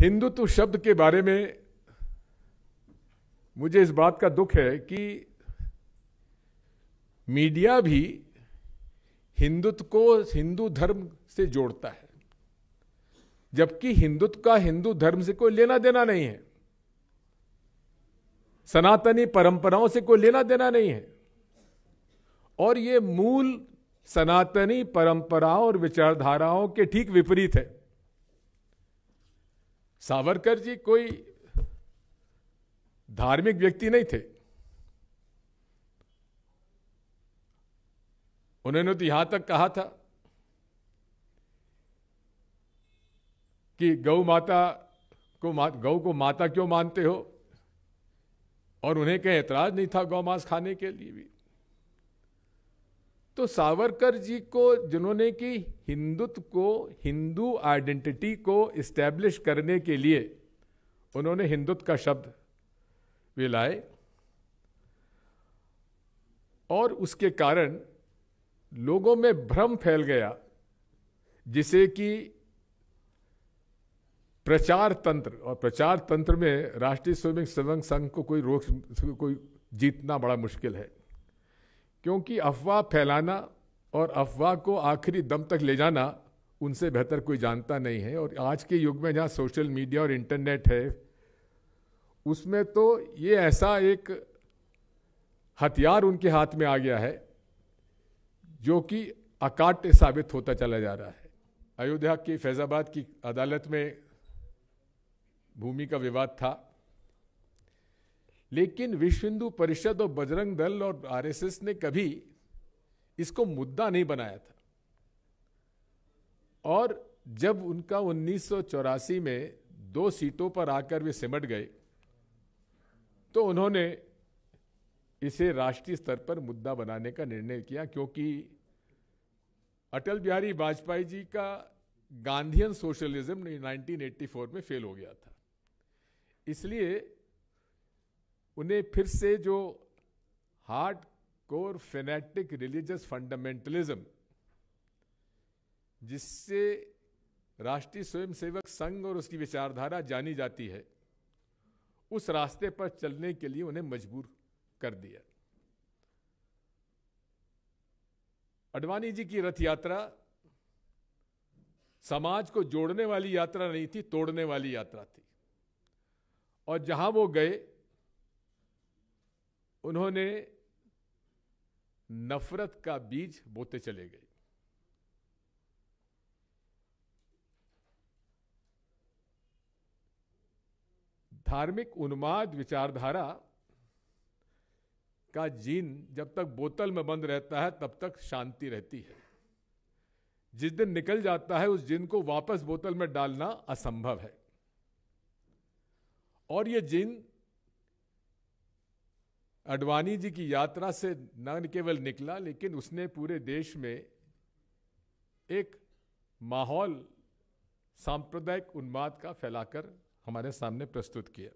हिंदुत्व शब्द के बारे में मुझे इस बात का दुख है कि मीडिया भी हिंदुत्व को हिंदू धर्म से जोड़ता है, जबकि हिंदुत्व का हिंदू धर्म से कोई लेना देना नहीं है। सनातनी परंपराओं से कोई लेना देना नहीं है। और ये मूल सनातनी परंपराओं और विचारधाराओं के ठीक विपरीत है। सावरकर जी कोई धार्मिक व्यक्ति नहीं थे। उन्होंने तो यहाँ तक कहा था कि गौ माता को मा, गौ को माता क्यों मानते हो? और उन्हें कहीं एतराज़ नहीं था गौ मांस खाने के लिए भी? तो सावरकर जी को, जिन्होंने कि हिंदुत्व को, हिंदू आइडेंटिटी को इस्टेब्लिश करने के लिए उन्होंने हिंदुत्व का शब्द विलाए और उसके कारण लोगों में भ्रम फैल गया, जिसे कि प्रचार तंत्र और प्रचार तंत्र में राष्ट्रीय स्वयं सेवक संघ को कोई रोक, कोई जीतना बड़ा मुश्किल है। क्योंकि अफवाह फैलाना और अफवाह को आखिरी दम तक ले जाना उनसे बेहतर कोई जानता नहीं है। और आज के युग में जहाँ सोशल मीडिया और इंटरनेट है, उसमें तो ये ऐसा एक हथियार उनके हाथ में आ गया है जो कि अकाट्य साबित होता चला जा रहा है। अयोध्या की फैजाबाद की अदालत में भूमि का विवाद था। लेकिन विश्व हिंदू परिषद और बजरंग दल और आरएसएस ने कभी इसको मुद्दा नहीं बनाया था। और जब उनका उन्नीस सौ चौरासी में दो सीटों पर आकर वे सिमट गए तो उन्होंने इसे राष्ट्रीय स्तर पर मुद्दा बनाने का निर्णय किया, क्योंकि अटल बिहारी वाजपेयी जी का गांधीयन सोशलिज्म 1984 में फेल हो गया था। इसलिए उन्हें फिर से जो hard core fanatic religious fundamentalism जिससे राष्ट्रीय स्वयंसेवक संघ और उसकी विचारधारा जानी जाती है, उस रास्ते पर चलने के लिए उन्हें मजबूर कर दिया। अडवाणी जी की रथ यात्रा समाज को जोड़ने वाली यात्रा नहीं थी, तोड़ने वाली यात्रा थी। और जहाँ वो गए उन्होंने नफरत का बीज बोते चले गए। धार्मिक उन्माद विचारधारा का जीन जब तक बोतल में बंद रहता है, तब तक शांति रहती है। जिस दिन निकल जाता है, उस जिन को वापस बोतल में डालना असंभव है। और ये जिन अडवाणी जी की यात्रा से न केवल निकला लेकिन उसने पूरे देश में एक माहौल सांप्रदायिक उन्माद का फैलाकर हमारे सामने प्रस्तुत किया